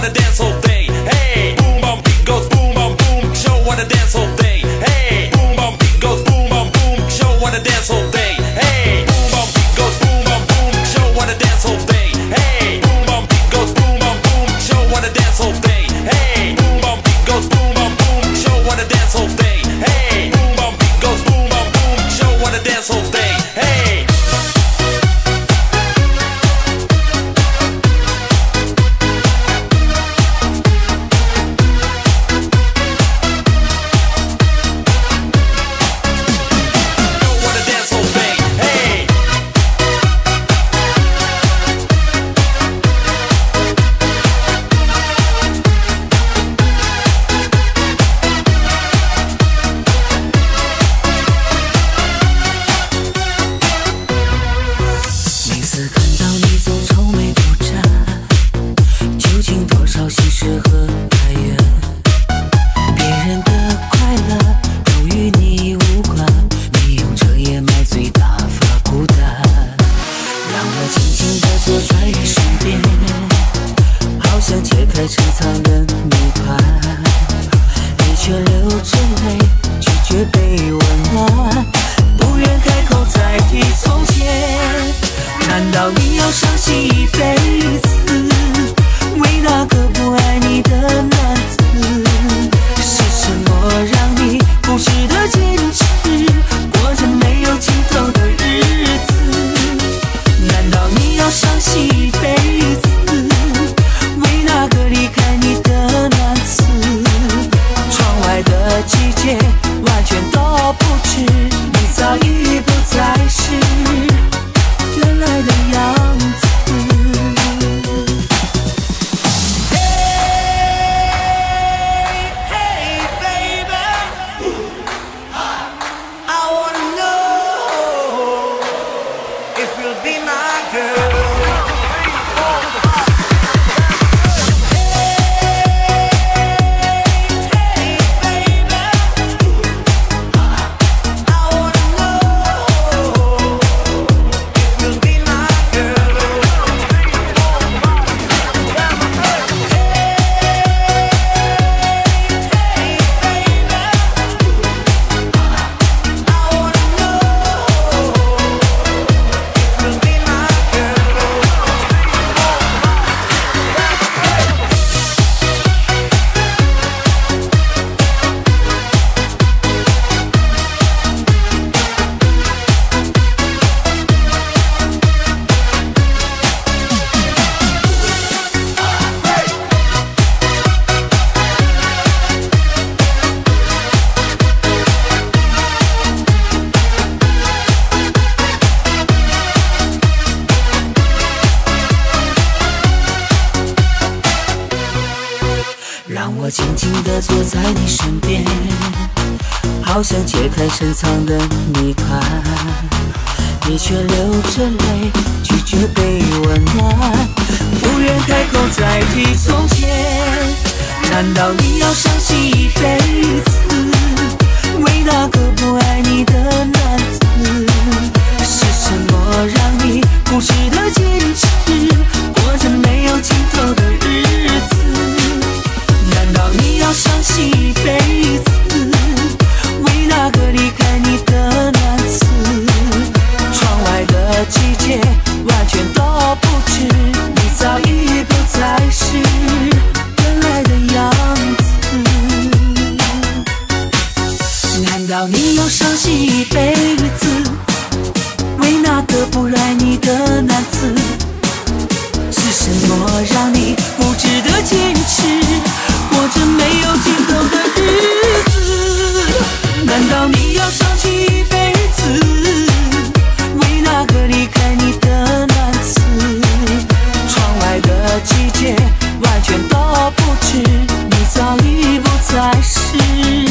wanna dance all day. Hey, boom, boom, beat goes boom, boom. Show wanna dance all day. 心事和埋怨，别人的快乐都与你无关。你用彻夜买醉打发孤单，让我静静地坐在你身边，好想解开这残忍。坐在你身边好想解开深藏的谜团你却流着泪拒绝被温暖。不愿开口再提从前。难道你要伤心一辈子为那个不爱你的男难道你要伤心一辈子，为那个不爱你的男子？是什么让你不值得坚持，过着没有尽头的日子？难道你要伤心一辈子，为那个离开你的男子？窗外的季节完全都不知，你早已不再是。